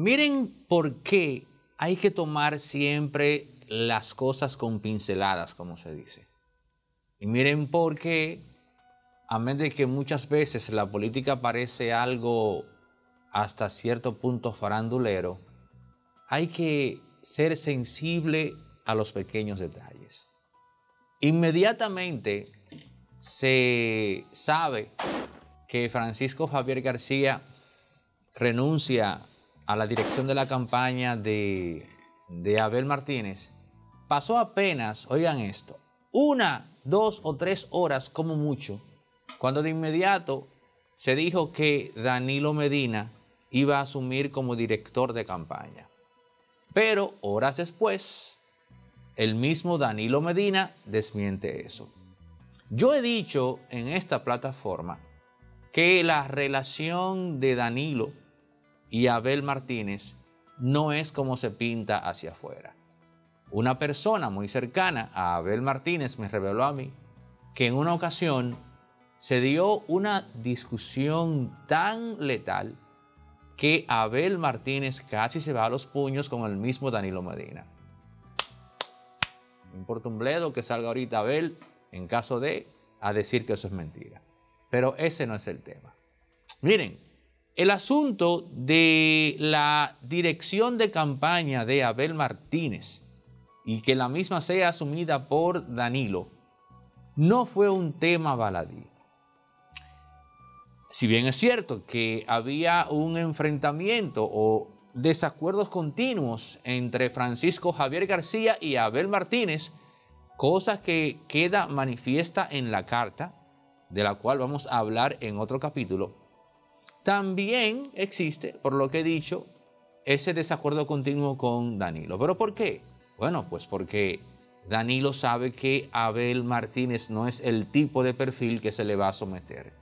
Miren por qué hay que tomar siempre las cosas con pinceladas, como se dice. Y miren por qué, a menos de que muchas veces la política parece algo hasta cierto punto farandulero, hay que ser sensible a los pequeños detalles. Inmediatamente se sabe que Francisco Javier García renuncia a la dirección de la campaña de, Abel Martínez, pasó apenas, oigan esto, una, dos o tres horas como mucho, cuando de inmediato se dijo que Danilo Medina iba a asumir como director de campaña. Pero horas después, el mismo Danilo Medina desmiente eso. Yo he dicho en esta plataforma que la relación de Danilo y Abel Martínez no es como se pinta hacia afuera. Una persona muy cercana a Abel Martínez me reveló a mí que en una ocasión se dio una discusión tan letal que Abel Martínez casi se va a los puños con el mismo Danilo Medina. No importa un bledo que salga ahorita Abel, en caso de, a decir que eso es mentira. Pero ese no es el tema. Miren, el asunto de la dirección de campaña de Abel Martínez y que la misma sea asumida por Danilo no fue un tema baladí. Si bien es cierto que había un enfrentamiento o desacuerdos continuos entre Francisco Javier García y Abel Martínez, cosa que queda manifiesta en la carta, de la cual vamos a hablar en otro capítulo, también existe, por lo que he dicho, ese desacuerdo continuo con Danilo. ¿Pero por qué? Bueno, pues porque Danilo sabe que Abel Martínez no es el tipo de perfil que se le va a someter.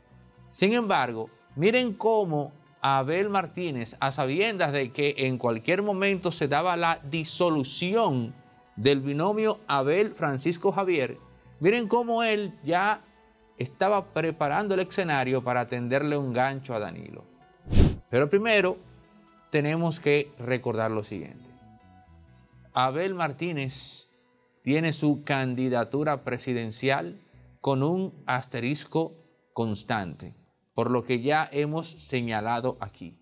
Sin embargo, miren cómo Abel Martínez, a sabiendas de que en cualquier momento se daba la disolución del binomio Abel Francisco Javier, miren cómo él ya estaba preparando el escenario para tenderle un gancho a Danilo. Pero primero tenemos que recordar lo siguiente. Abel Martínez tiene su candidatura presidencial con un asterisco constante, por lo que ya hemos señalado aquí.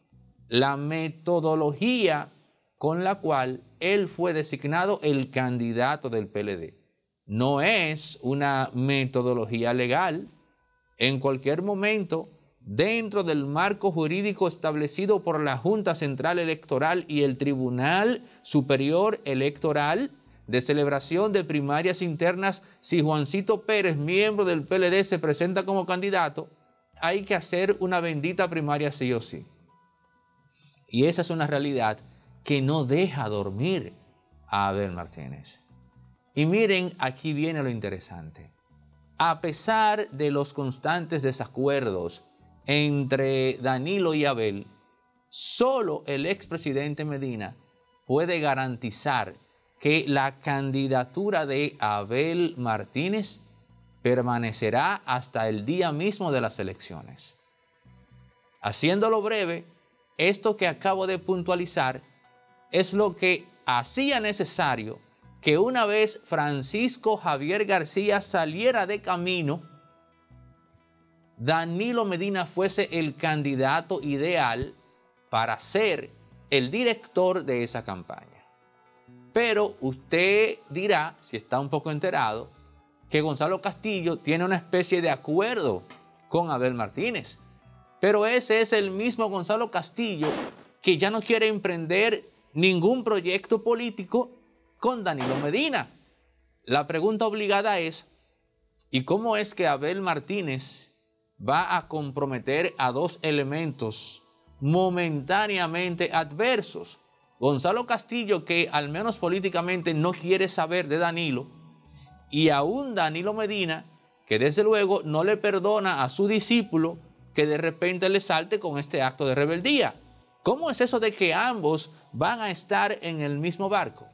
La metodología con la cual él fue designado el candidato del PLD no es una metodología legal. En cualquier momento, dentro del marco jurídico establecido por la Junta Central Electoral y el Tribunal Superior Electoral de celebración de primarias internas, si Juancito Pérez, miembro del PLD, se presenta como candidato, hay que hacer una bendita primaria sí o sí. Y esa es una realidad que no deja dormir a Abel Martínez. Y miren, aquí viene lo interesante. A pesar de los constantes desacuerdos entre Danilo y Abel, solo el expresidente Medina puede garantizar que la candidatura de Abel Martínez permanecerá hasta el día mismo de las elecciones. Haciéndolo breve, esto que acabo de puntualizar es lo que hacía necesario que una vez Francisco Javier García saliera de camino, Danilo Medina fuese el candidato ideal para ser el director de esa campaña. Pero usted dirá, si está un poco enterado, que Gonzalo Castillo tiene una especie de acuerdo con Abel Martínez. Pero ese es el mismo Gonzalo Castillo que ya no quiere emprender ningún proyecto político con Danilo Medina. La pregunta obligada es, ¿y cómo es que Abel Martínez va a comprometer a dos elementos momentáneamente adversos? Gonzalo Castillo, que al menos políticamente no quiere saber de Danilo, y aún Danilo Medina, que desde luego no le perdona a su discípulo que de repente le salte con este acto de rebeldía. ¿Cómo es eso de que ambos van a estar en el mismo barco?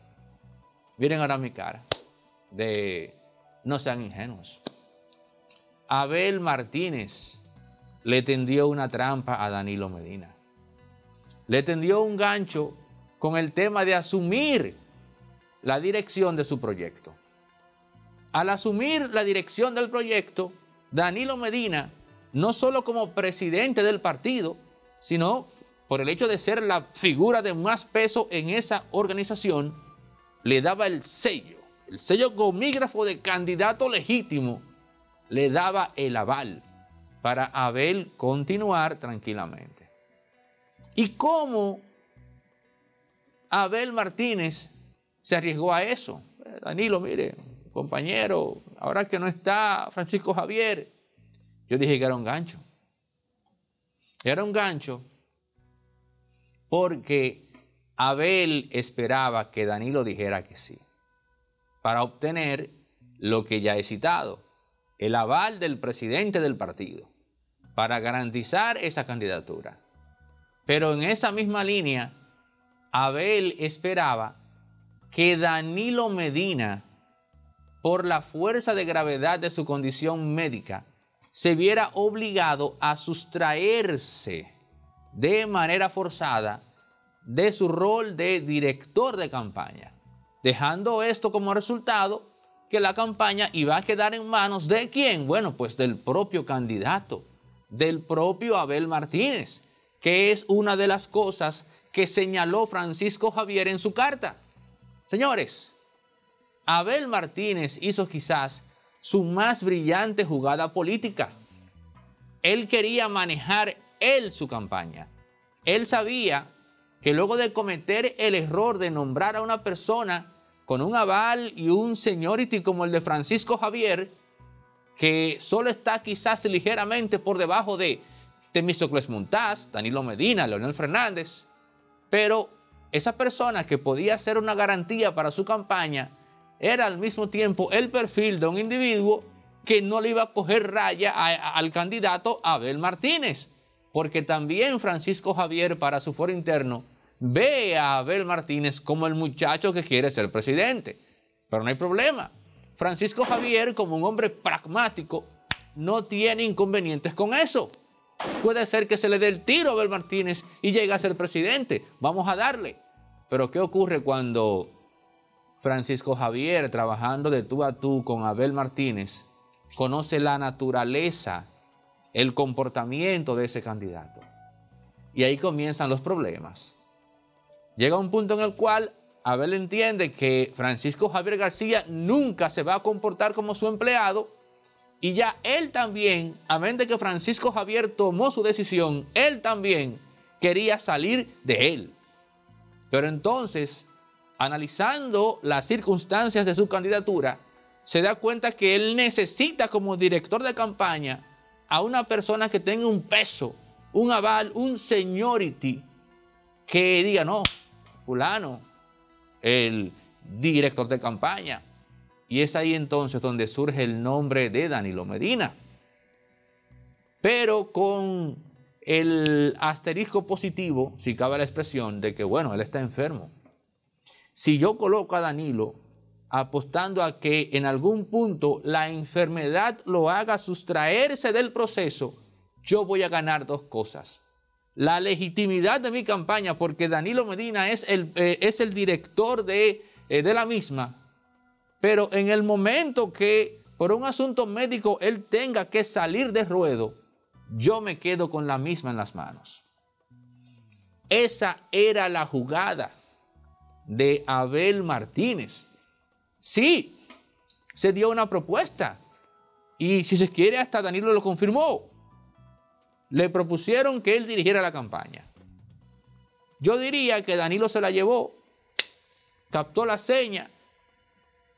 Miren ahora mi cara. De no sean ingenuos. Abel Martínez le tendió una trampa a Danilo Medina. le tendió un gancho con el tema de asumir la dirección de su proyecto. Al asumir la dirección del proyecto, Danilo Medina, no solo como presidente del partido, sino por el hecho de ser la figura de más peso en esa organización, le daba el sello, el sello gomígrafo de candidato legítimo, le daba el aval para Abel continuar tranquilamente. ¿Y cómo Abel Martínez se arriesgó a eso? Danilo, mire, compañero, ahora que no está Francisco Javier, yo dije que era un gancho. Era un gancho porque Abel esperaba que Danilo dijera que sí, para obtener lo que ya he citado, el aval del presidente del partido, para garantizar esa candidatura. Pero en esa misma línea, Abel esperaba que Danilo Medina, por la fuerza de gravedad de su condición médica, se viera obligado a sustraerse de manera forzada de su rol de director de campaña, dejando esto como resultado que la campaña iba a quedar en manos de quién? Bueno, pues del propio candidato, del propio Abel Martínez, que es una de las cosas que señaló Francisco Javier en su carta. Señores, Abel Martínez hizo quizás su más brillante jugada política. Él quería manejar él su campaña. Él sabía que luego de cometer el error de nombrar a una persona con un aval y un seniority como el de Francisco Javier, que solo está quizás ligeramente por debajo de Temístocles Montaz, Danilo Medina, Leonel Fernández, pero esa persona que podía ser una garantía para su campaña era al mismo tiempo el perfil de un individuo que no le iba a coger raya al candidato Abel Martínez porque también Francisco Javier para su foro interno ve a Abel Martínez como el muchacho que quiere ser presidente. Pero no hay problema. Francisco Javier, como un hombre pragmático, no tiene inconvenientes con eso. Puede ser que se le dé el tiro a Abel Martínez y llegue a ser presidente. Vamos a darle. Pero ¿qué ocurre cuando Francisco Javier, trabajando de tú a tú con Abel Martínez, conoce la naturaleza el comportamiento de ese candidato. Y ahí comienzan los problemas. Llega un punto en el cual Abel entiende que Francisco Javier García nunca se va a comportar como su empleado y ya él también, a menos de que Francisco Javier tomó su decisión, él también quería salir de él. Pero entonces, analizando las circunstancias de su candidatura, se da cuenta que él necesita como director de campaña a una persona que tenga un peso, un aval, un seniority, que diga, no, fulano, el director de campaña. Y es ahí entonces donde surge el nombre de Danilo Medina. Pero con el asterisco positivo, si cabe la expresión, de que, bueno, él está enfermo. Si yo coloco a Danilo apostando a que en algún punto la enfermedad lo haga sustraerse del proceso, yo voy a ganar dos cosas. La legitimidad de mi campaña, porque Danilo Medina es el, eh, es el director de, eh, de la misma, pero en el momento que por un asunto médico él tenga que salir de ruedo, yo me quedo con la misma en las manos. Esa era la jugada de Abel Martínez. Sí, se dio una propuesta. Y si se quiere, hasta Danilo lo confirmó. Le propusieron que él dirigiera la campaña. Yo diría que Danilo se la llevó, captó la seña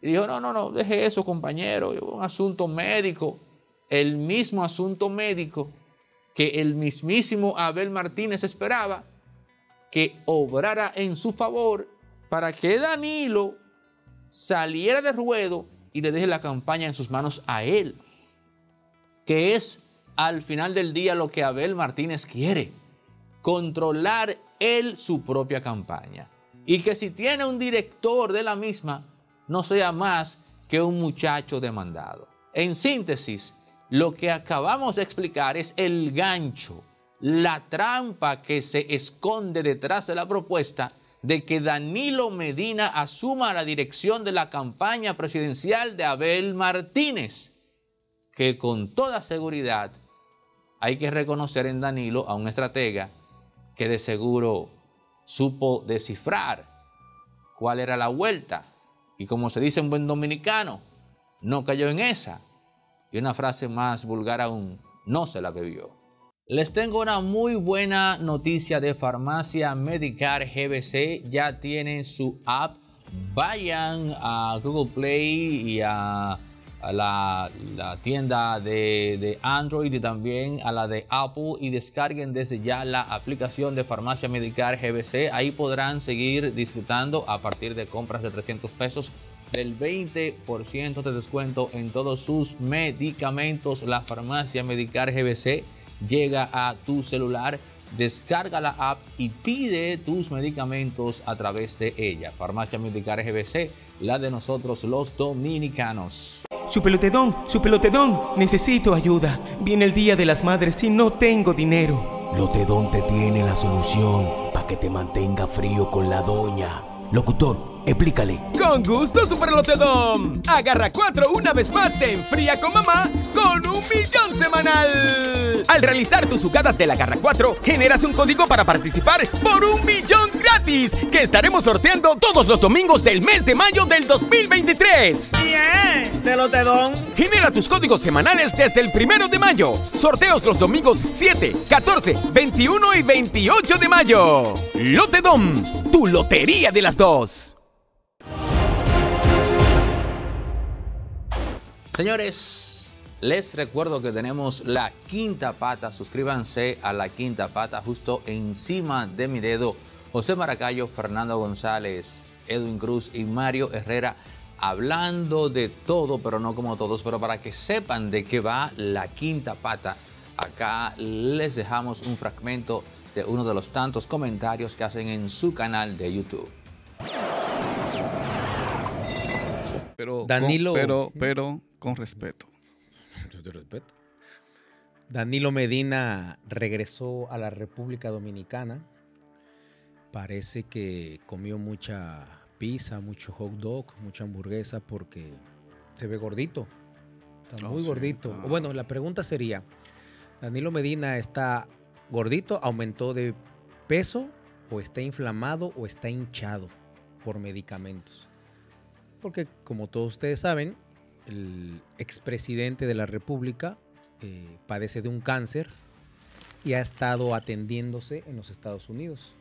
y dijo, no, no, no, deje eso, compañero, un asunto médico, el mismo asunto médico que el mismísimo Abel Martínez esperaba que obrara en su favor para que Danilo saliera de ruedo y le deje la campaña en sus manos a él, que es al final del día lo que Abel Martínez quiere, controlar él su propia campaña. Y que si tiene un director de la misma, no sea más que un muchacho demandado. En síntesis, lo que acabamos de explicar es el gancho, la trampa que se esconde detrás de la propuesta de que Danilo Medina asuma la dirección de la campaña presidencial de Abel Martínez, que con toda seguridad hay que reconocer en Danilo a un estratega que de seguro supo descifrar cuál era la vuelta y como se dice en buen dominicano, no cayó en esa. Y una frase más vulgar aún, no se la bebió. Les tengo una muy buena noticia de Farmacia Medicar GBC. Ya tienen su app. Vayan a Google Play y a, la, tienda de, de, Android y también a la de Apple y descarguen desde ya la aplicación de Farmacia Medicar GBC. Ahí podrán seguir disfrutando a partir de compras de 300 pesos del 20% de descuento en todos sus medicamentos. La Farmacia Medicar GBC llega a tu celular, descarga la app y pide tus medicamentos a través de ella. Farmacia Medicar GBC, la de nosotros los dominicanos. Su pelotedón, su pelotedón, necesito ayuda. Viene el Día de las Madres y no tengo dinero. Lotedón te tiene la solución para que te mantenga frío con la doña. Locutor, Explícale. Con gusto, Superlotedom. Agarra cuatro una vez más te enfría con mamá con un millón semanal. Al realizar tus jugadas de la Garra 4, generas un código para participar por un millón gratis que estaremos sorteando todos los domingos del mes de mayo del 2023. Bien, Pelotedón. Genera tus códigos semanales desde el primero de mayo. Sorteos los domingos 7, 14, 21 y 28 de mayo. Lotedom, tu lotería de las dos. Señores, les recuerdo que tenemos la quinta pata. Suscríbanse a la quinta pata justo encima de mi dedo. José Maracayo, Fernando González, Edwin Cruz y Mario Herrera hablando de todo, pero no como todos, pero para que sepan de qué va la quinta pata. Acá les dejamos un fragmento de uno de los tantos comentarios que hacen en su canal de YouTube. Pero, Danilo, pero, pero con respeto. respeto. Danilo Medina regresó a la República Dominicana. Parece que comió mucha pizza, mucho hot dog, mucha hamburguesa porque se ve gordito. Está oh, muy gordito. Bueno, la pregunta sería, ¿Danilo Medina está gordito, aumentó de peso o está inflamado o está hinchado por medicamentos? Porque como todos ustedes saben, el expresidente de la República eh, padece de un cáncer y ha estado atendiéndose en los Estados Unidos.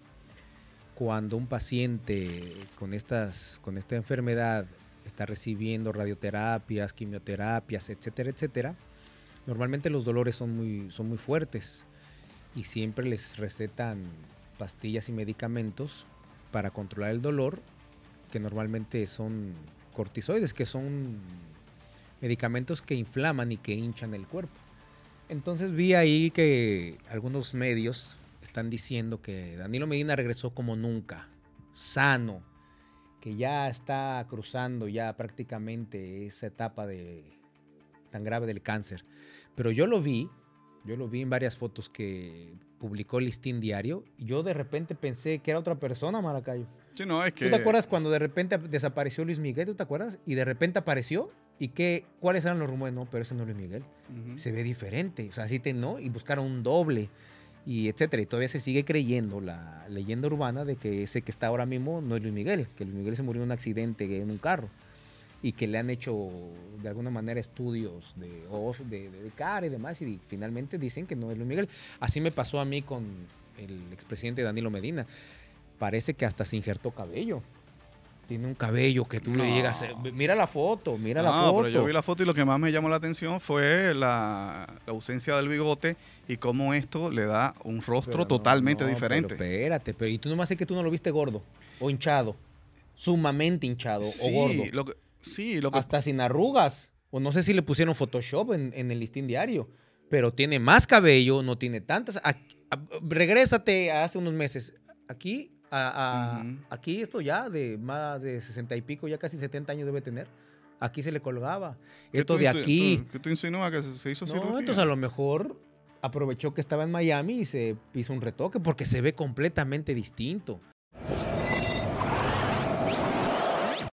Cuando un paciente con, estas, con esta enfermedad está recibiendo radioterapias, quimioterapias, etcétera, etcétera, normalmente los dolores son muy, son muy fuertes y siempre les recetan pastillas y medicamentos para controlar el dolor, que normalmente son cortisoides, que son medicamentos que inflaman y que hinchan el cuerpo. Entonces vi ahí que algunos medios están diciendo que Danilo Medina regresó como nunca, sano, que ya está cruzando ya prácticamente esa etapa de, tan grave del cáncer. Pero yo lo vi, yo lo vi en varias fotos que publicó el Listín Diario y yo de repente pensé que era otra persona, Maracayo. Sí, no, es que... ¿Tú te acuerdas cuando de repente desapareció Luis Miguel? ¿Tú te acuerdas? Y de repente apareció ¿Y qué, cuáles eran los rumores? No, pero ese no es Luis Miguel. Se ve diferente. O sea, así te, ¿no? Y buscaron un doble y etcétera. Y todavía se sigue creyendo la leyenda urbana de que ese que está ahora mismo no es Luis Miguel, que Luis Miguel se murió en un accidente en un carro y que le han hecho de alguna manera estudios de, de, de, cara y demás y finalmente dicen que no es Luis Miguel. Así me pasó a mí con el expresidente Danilo Medina. Parece que hasta se injertó cabello. Tiene un cabello que tú le llegas. A... Mira la foto, mira la foto. pero yo vi la foto y lo que más me llamó la atención fue la, ausencia del bigote y cómo esto le da un rostro totalmente diferente. Pero espérate, pero y tú nomás sé que tú no lo viste gordo o hinchado, sumamente hinchado o gordo. Lo que, sí, lo que... Hasta sin arrugas. O no sé si le pusieron Photoshop en, en el listín diario, pero tiene más cabello, no tiene tantas. regrésate a hace unos meses. Aquí Aquí esto ya de más de 60 y pico, ya casi 70 años debe tener. Aquí se le colgaba. Esto de aquí. ¿Qué tú insinúas que se hizo No, entonces a lo mejor aprovechó que estaba en Miami y se hizo un retoque porque se ve completamente distinto.